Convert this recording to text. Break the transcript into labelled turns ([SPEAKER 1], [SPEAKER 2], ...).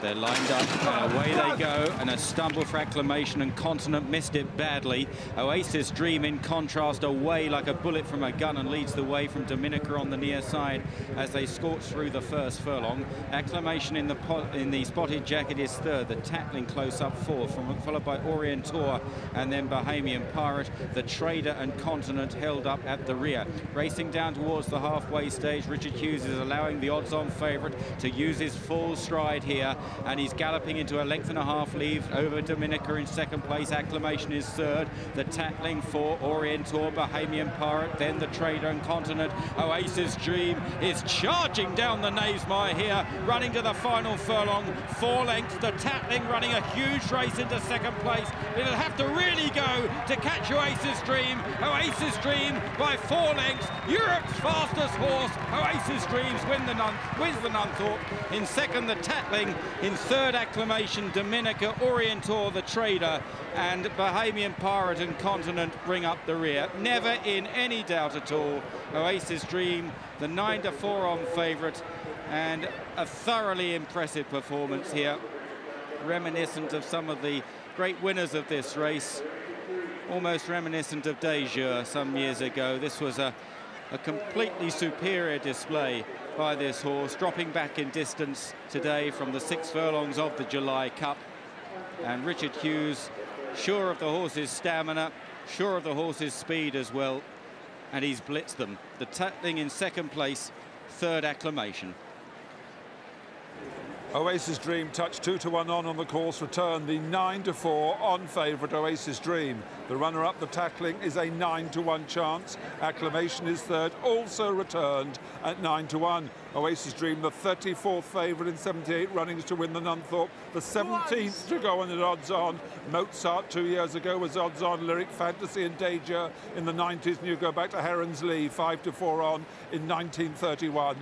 [SPEAKER 1] They're lined up, and away they go, and a stumble for acclamation, and Continent missed it badly. Oasis Dream, in contrast, away like a bullet from a gun and leads the way from Dominica on the near side as they scorch through the first furlong. Acclamation in the in the spotted jacket is third, the Tatling close up fourth, from, followed by Orientor and then Bahamian Pirate. The Trader and Continent held up at the rear. Racing down towards the halfway stage, Richard Hughes is allowing the odds-on favourite to use his full stride here and he's galloping into a length and a half lead over Dominica in second place. Acclamation is third. The Tatling for Orientor, Bahamian Pirate, then the Trader and Continent. Oasis Dream is charging down the Knavesmire here, running to the final furlong, four lengths. The Tatling running a huge race into second place. It'll have to really go to catch Oasis Dream. Oasis Dream by four lengths. Europe's fastest horse. Oasis Dreams win the wins the Nunthorpe. In second, the in third acclamation, Dominica, Orientor, the trader, and Bahamian Pirate and Continent bring up the rear. Never in any doubt at all. Oasis Dream, the 9 to 4 on favourite, and a thoroughly impressive performance here. Reminiscent of some of the great winners of this race. Almost reminiscent of Dayjur some years ago. This was a, a completely superior display by this horse, dropping back in distance today from the six furlongs of the July Cup. And Richard Hughes, sure of the horse's stamina, sure of the horse's speed as well, and he's blitzed them. The Tatling in second place, third acclamation.
[SPEAKER 2] Oasis Dream touched two to one on on the course return the nine to four on favourite Oasis Dream. The runner up the Tatling is a nine to one chance. Acclamation is third, also returned at nine to one. Oasis Dream the 34th favourite in 78 runnings to win the Nunthorpe. The 17th to go on at odds on. Mozart two years ago was odds on. Lyric Fantasy and Dayjur in the 90s. And you go back to Heron's Lee, five to four on in 1931.